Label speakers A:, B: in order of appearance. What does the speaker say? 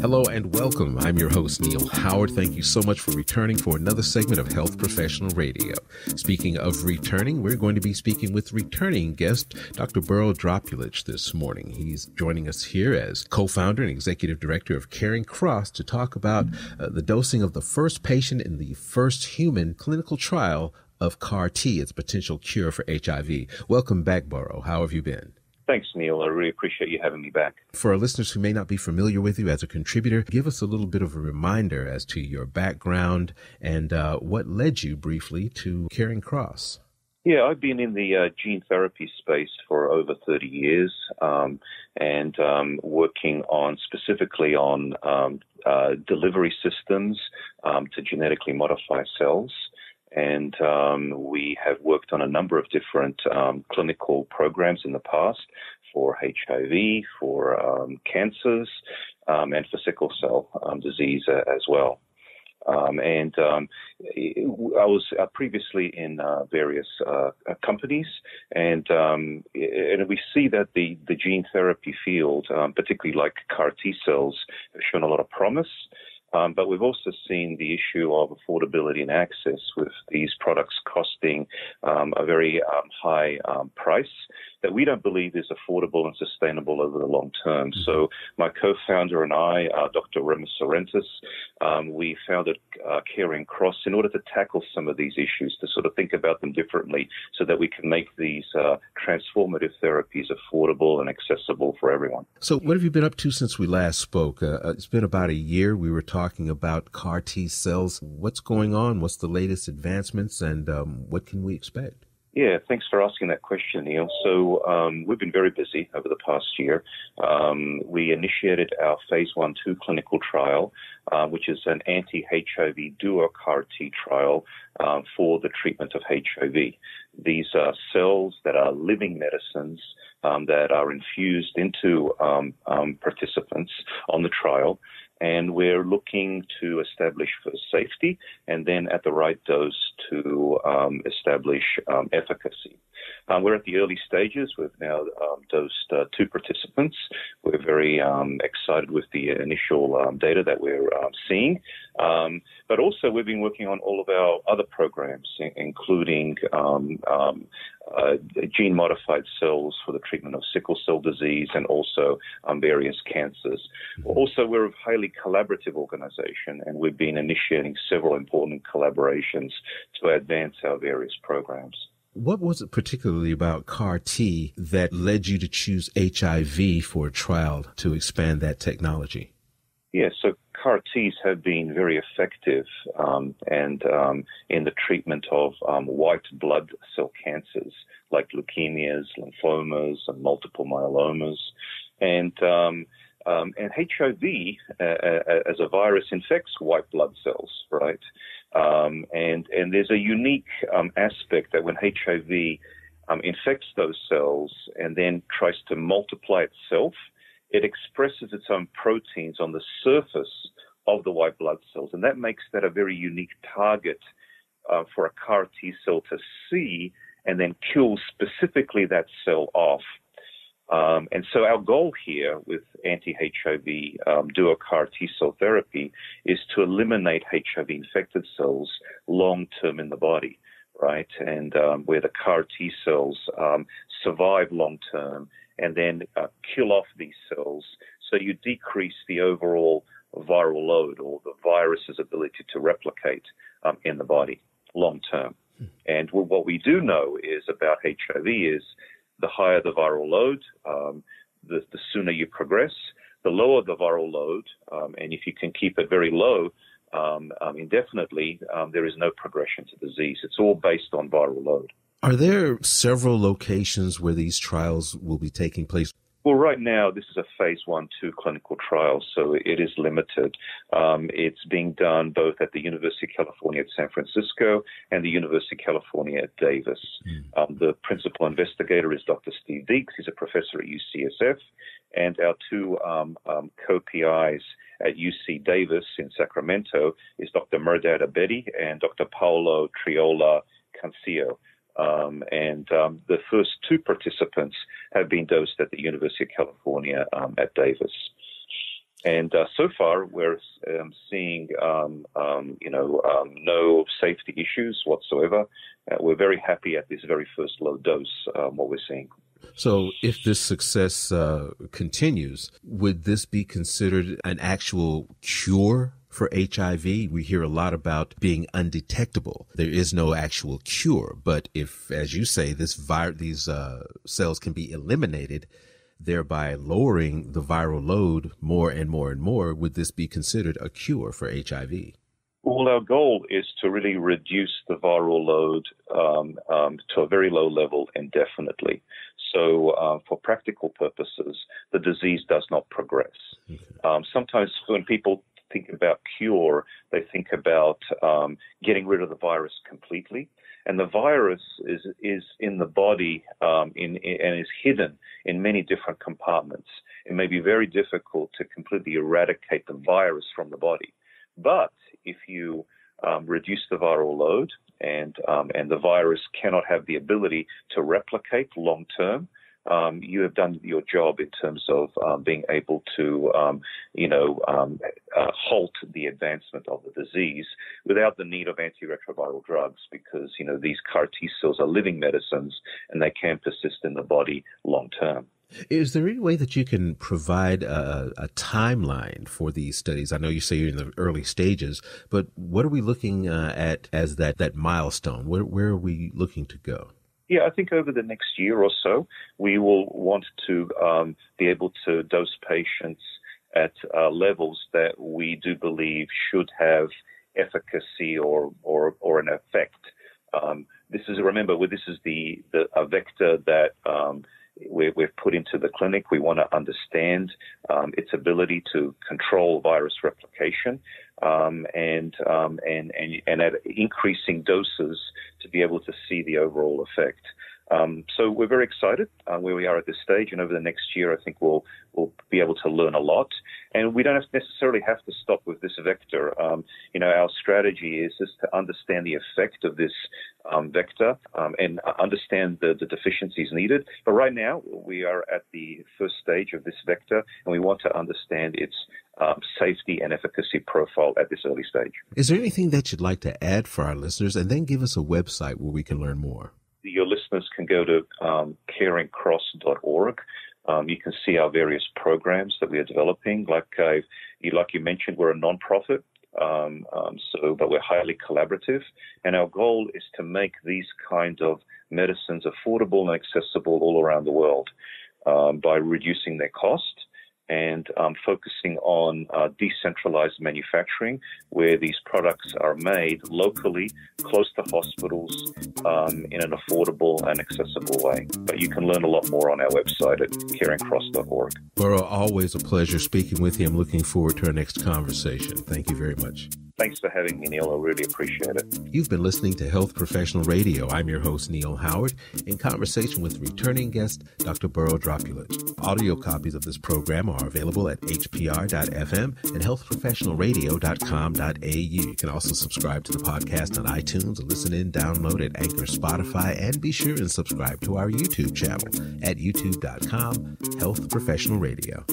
A: Hello and welcome. I'm your host, Neil Howard. Thank you so much for returning for another segment of Health Professional Radio. Speaking of returning, we're going to be speaking with returning guest Dr. Boro Dropulic this morning. He's joining us here as co-founder and executive director of Caring Cross to talk about uh, the dosing of the first patient in the first human clinical trial of CAR T, its potential cure for HIV. Welcome back, Boro. How have you been?
B: Thanks, Neil. I really appreciate you having me back.
A: For our listeners who may not be familiar with you as a contributor, give us a little bit of a reminder as to your background and uh, what led you briefly to Caring Cross.
B: Yeah, I've been in the uh, gene therapy space for over 30 years um, and um, working on specifically on um, uh, delivery systems um, to genetically modify cells and um, we have worked on a number of different um, clinical programs in the past for HIV, for um, cancers, um, and for sickle cell um, disease uh, as well. Um, and I was uh, previously in uh, various uh, companies, and and we see that the the gene therapy field, particularly like CAR T cells, have shown a lot of promise. Um, but we've also seen the issue of affordability and access with these products costing um, a very um, high um, price that we don't believe is affordable and sustainable over the long term. Mm-hmm. So my co-founder and I, uh, Dr. Rimas Orentas, um, we founded uh, Caring Cross in order to tackle some of these issues, to sort of think about them differently so that we can make these uh, transformative therapies affordable and accessible for everyone.
A: So what have you been up to since we last spoke? Uh, uh, it's been about a year. We were talking about CAR T cells. What's going on? What's the latest advancements and um, what can we expect?
B: Yeah, thanks for asking that question, Neil. So um, we've been very busy over the past year. Um, we initiated our phase one two clinical trial, uh, which is an anti-HIV duo CAR T trial uh, for the treatment of HIV. These are cells that are living medicines um, that are infused into um, um, participants on the trial and we're looking to establish for safety and then at the right dose to um, establish um, efficacy. Um, we're at the early stages. We've now um, dosed uh, two participants. We're very um, excited with the initial um, data that we're seeing. but also, we've been working on all of our other programs, including uh, gene modified cells for the treatment of sickle cell disease and also um, various cancers. Also, we're a highly collaborative organization and we've been initiating several important collaborations to advance our various programs.
A: What was it particularly about CAR T that led you to choose HIV for a trial to expand that technology?
B: Yes, yeah, so CAR Ts have been very effective um, and um, in the treatment of um, white blood cell cancers like leukemias, lymphomas, and multiple myelomas, and um, um, and HIV uh, uh, as a virus infects white blood cells, right? Um, and and there's a unique aspect that when HIV infects those cells and then tries to multiply itself, it expresses its own proteins on the surface of the white blood cells. And that makes that a very unique target uh, for a CAR T cell to see and then kill specifically that cell off. Um, and so our goal here with anti-HIV um, duo CAR T cell therapy is to eliminate HIV infected cells long term in the body, right? And um, where the CAR T cells um, survive long term and then uh, kill off these cells so you decrease the overall viral load or the virus's ability to replicate um, in the body long term. Hmm. And what we do know is about HIV is the higher the viral load, um, the, the, sooner you progress. The lower the viral load, um, and if you can keep it very low um, um, indefinitely, um, there is no progression to disease. It's all based on viral load.
A: Are there several locations where these trials will be taking place?
B: Well, right now, this is a phase one, two clinical trial, so it is limited. Um, it's being done both at the University of California at San Francisco and the University of California at Davis. Mm. Um, the principal investigator is Dr. Steve Deeks. He's a professor at UCSF. And our two um, um co-PIs at UC Davis in Sacramento is Dr. Mehrdad Abedi and Dr. Paolo Triola Cancillo. Um, and um, the first two participants have been dosed at the University of California um, at Davis. And uh, so far, we're um, seeing, um, um, you know, no safety issues whatsoever. Uh, we're very happy at this very first low dose, what we're seeing.
A: So, if this success uh, continues, would this be considered an actual cure for HIV? We hear a lot about being undetectable. There is no actual cure, but if, as you say, this virus, these uh, cells can be eliminated, thereby lowering the viral load more and more and more, would this be considered a cure for HIV?
B: Well, our goal is to really reduce the viral load um, um, to a very low level indefinitely. So, uh, for practical purposes, the disease does not progress. Okay. Um, sometimes when people think about cure, they think about um, getting rid of the virus completely. And the virus is is in the body um, in, in, and is hidden in many different compartments. It may be very difficult to completely eradicate the virus from the body, but if you um, reduce the viral load and um, and the virus cannot have the ability to replicate long term, um, you have done your job in terms of um, being able to, um, you know, um, uh, halt the advancement of the disease without the need of antiretroviral drugs because, you know, these CAR T cells are living medicines and they can persist in the body long term.
A: Is there any way that you can provide a, a, timeline for these studies? I know you say you're in the early stages, but what are we looking uh, at as that, that milestone? Where, where are we looking to go?
B: Yeah, I think over the next year or so, we will want to um, be able to dose patients at uh, levels that we do believe should have efficacy or or, or an effect. Um, this is remember, this is the, the a vector that um, we, have put into the clinic. We want to understand um, its ability to control virus replication um, and, um, and, and, and at increasing doses to be able to see the overall effect. Um, so we're very excited uh, where we are at this stage, and over the next year, I think we'll we'll be able to learn a lot. And we don't have necessarily have to stop with this vector. Um, you know, our strategy is just to understand the effect of this um, vector um, and understand the, the deficiencies needed. But right now, we are at the first stage of this vector, and we want to understand its um, safety and efficacy profile at this early stage.
A: Is there anything that you'd like to add for our listeners, and then give us a website where we can learn more?
B: your listeners can go to um, caringcross.org. Um, you can see our various programs that we are developing. Like uh, you, like you mentioned, we're a nonprofit, um, um, so but we're highly collaborative, and our goal is to make these kind of medicines affordable and accessible all around the world um, by reducing their cost and um, focusing on uh, decentralized manufacturing, where these products are made locally, close to hospitals, um, in an affordable and accessible way. But you can learn a lot more on our website at caringcross.org.
A: Boro, always a pleasure speaking with you. I'm looking forward to our next conversation. Thank you very much.
B: Thanks for having me, Neil. I really appreciate it.
A: You've been listening to Health Professional Radio. I'm your host, Neil Howard, in conversation with returning guest, Dr. Boro Dropulic. Audio copies of this program are available at hpr.fm and healthprofessionalradio.com.au. You can also subscribe to the podcast on iTunes, listen in, download at Anchor, Spotify, and be sure and subscribe to our YouTube channel at youtube.com, Health Professional Radio.